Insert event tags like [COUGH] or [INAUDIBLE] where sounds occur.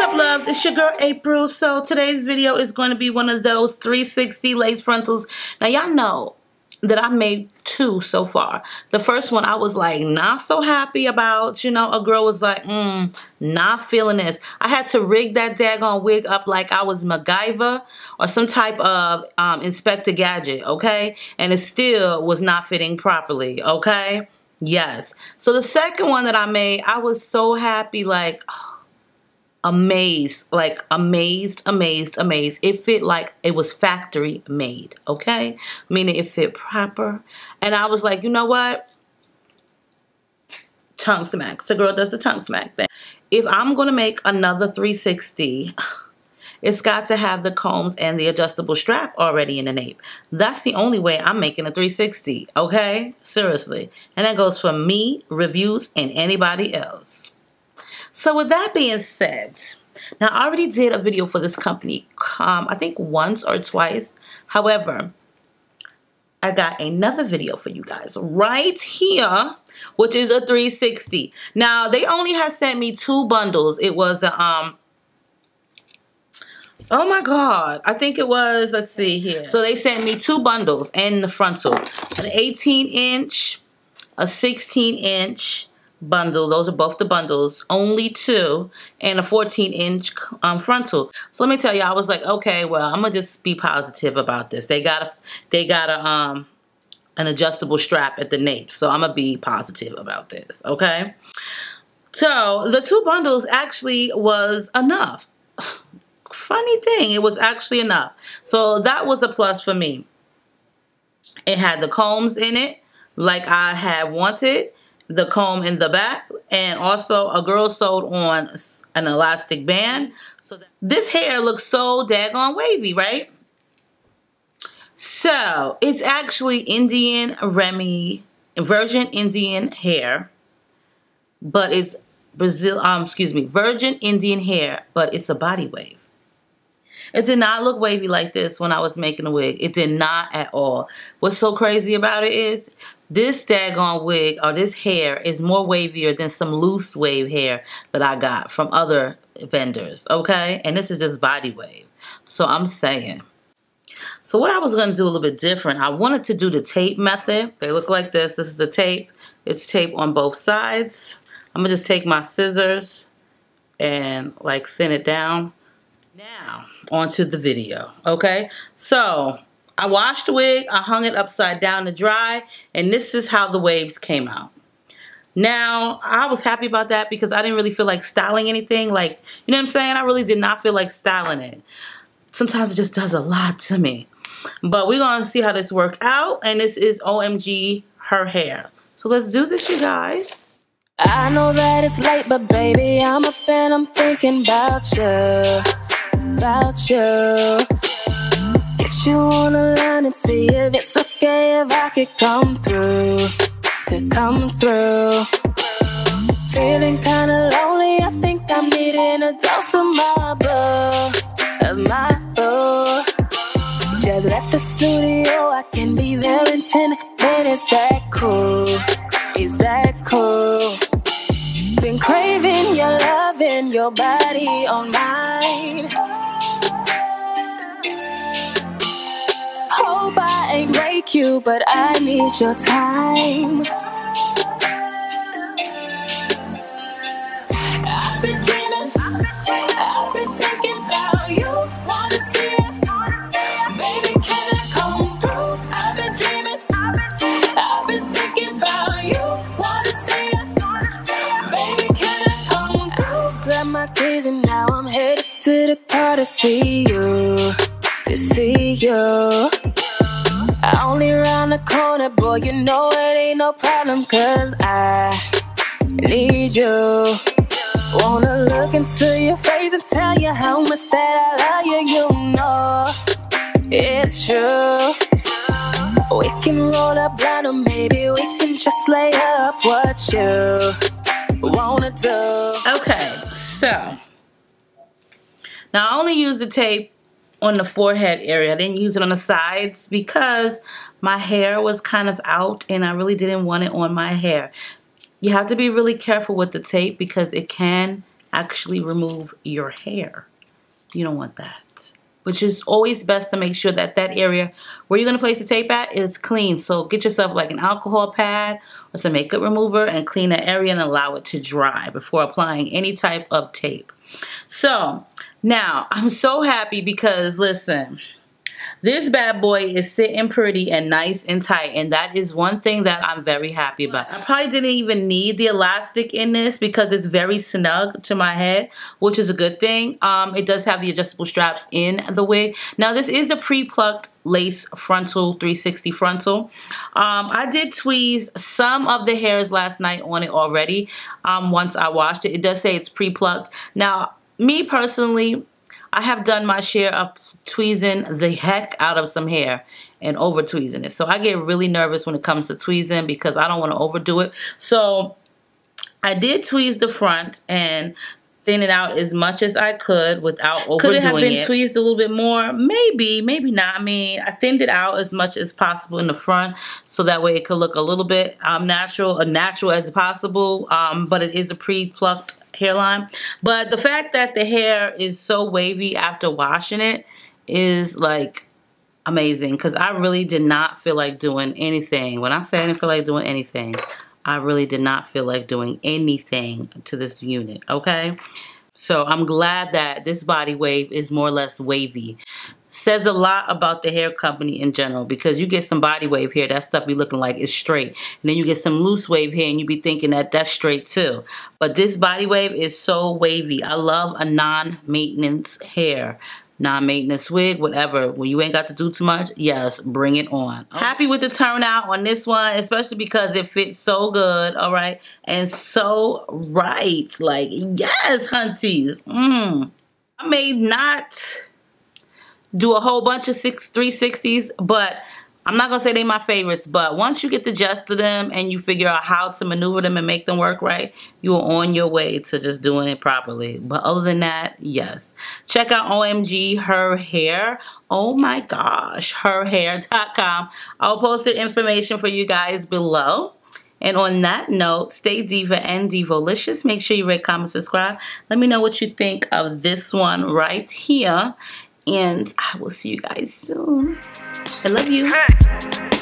up loves? It's your girl April. So today's video is going to be one of those 360 lace frontals. Now y'all know that I made two so far. The first one I was like not so happy about. You know a girl was like mm, not feeling this. I had to rig that daggone wig up like I was MacGyver or some type of um, Inspector Gadget okay? And it still was not fitting properly okay? Yes. So the second one that I made I was so happy like oh, amazed, like amazed, amazed, amazed. It fit like it was factory made, okay? Meaning it fit proper. And I was like, you know what? Tongue smack. So girl does the tongue smack thing. If I'm to make another 360, [SIGHS] it's got to have the combs and the adjustable strap already in the nape. That's the only way I'm making a 360, okay? Seriously. And that goes for me, reviews, and anybody else. So with that being said, now I already did a video for this company, um, I think once or twice. However, I got another video for you guys right here, which is a 360. Now, they only had sent me two bundles. It was, um, oh my God, I think it was, let's see here. So they sent me two bundles and the frontal, an 18 inch, a 16 inch, bundle. Those are both the bundles. Only two and a 14 inch um, frontal. So let me tell you, I was like, okay, well, I'm gonna just be positive about this. They got a, they got a, um, an adjustable strap at the nape. So I'm gonna be positive about this. Okay. So the two bundles actually was enough. [SIGHS] Funny thing, it was actually enough. So that was a plus for me. It had the combs in it like I had wanted the comb in the back and also a girl sewed on an elastic band. So this hair looks so daggone wavy right? So it's actually Indian Remy virgin Indian hair but it's Brazil um excuse me virgin Indian hair but it's a body wave it did not look wavy like this when I was making the wig. It did not at all. What's so crazy about it is this daggone wig or this hair is more wavier than some loose wave hair that I got from other vendors, okay? And this is just body wave. So I'm saying. So what I was going to do a little bit different, I wanted to do the tape method. They look like this. This is the tape. It's tape on both sides. I'm going to just take my scissors and like thin it down. Now, onto the video, okay? So, I washed the wig, I hung it upside down to dry, and this is how the waves came out. Now, I was happy about that because I didn't really feel like styling anything. Like, you know what I'm saying? I really did not feel like styling it. Sometimes it just does a lot to me. But we're going to see how this work out. And this is OMG Her Hair. So let's do this, you guys. I know that it's late, but baby, I'm up and I'm thinking about you. About you. Get you on the line and see if it's okay if I could come through. Could come through. Feeling kinda lonely, I think I'm needing a dose of my boo. Of my boo. Just left the studio, I can be there in 10 minutes. That cool? Is that cool? Been craving your love and your body on mine. Wake you, but I need your time. I've been dreaming, I've been thinking about you. Wanna see it, baby? Can I come through? I've been dreaming, I've been thinking about you. Wanna see it, baby? Can I come through? Grab my keys and now I'm headed to the car to see you, to see you. Only around the corner, boy, you know it ain't no problem, cause I need you. Wanna look into your face and tell you how much that I love you, you know it's true. We can roll up blind, or maybe we can just lay up what you wanna do. Okay, so now I only use the tape on the forehead area. I didn't use it on the sides because my hair was kind of out and I really didn't want it on my hair. You have to be really careful with the tape because it can actually remove your hair. You don't want that. Which is always best to make sure that that area where you're going to place the tape at is clean. So get yourself like an alcohol pad or some makeup remover and clean that area and allow it to dry before applying any type of tape. So now I'm so happy because listen, this bad boy is sitting pretty and nice and tight and that is one thing that I'm very happy about. I probably didn't even need the elastic in this because it's very snug to my head which is a good thing. Um, it does have the adjustable straps in the wig. Now this is a pre-plucked lace frontal 360 frontal. Um, I did tweeze some of the hairs last night on it already um, once I washed it. It does say it's pre-plucked. Now me personally I have done my share of tweezing the heck out of some hair and over tweezing it. So I get really nervous when it comes to tweezing because I don't want to overdo it. So I did tweeze the front and thin it out as much as I could without overdoing it. Could it have been it. tweezed a little bit more? Maybe, maybe not. I mean, I thinned it out as much as possible in the front so that way it could look a little bit um, natural, uh, natural as possible. Um, but it is a pre-plucked hairline. But the fact that the hair is so wavy after washing it is like amazing because I really did not feel like doing anything. When I say I didn't feel like doing anything, I really did not feel like doing anything to this unit, okay? So I'm glad that this body wave is more or less wavy says a lot about the hair company in general because you get some body wave here, that stuff be looking like it's straight. And then you get some loose wave here and you be thinking that that's straight too. But this body wave is so wavy. I love a non-maintenance hair. Non-maintenance wig, whatever. When you ain't got to do too much, yes, bring it on. Okay. Happy with the turnout on this one, especially because it fits so good, all right? And so right. Like, yes, hunties. Mmm. I may not do a whole bunch of six 360s, but I'm not gonna say they're my favorites, but once you get the gist of them and you figure out how to maneuver them and make them work right, you are on your way to just doing it properly. But other than that, yes. Check out OMG Her Hair. Oh my gosh, herhair.com. I'll post the information for you guys below. And on that note, stay diva and divolicious. Make sure you rate, comment, subscribe. Let me know what you think of this one right here. And I will see you guys soon. I love you. Hey.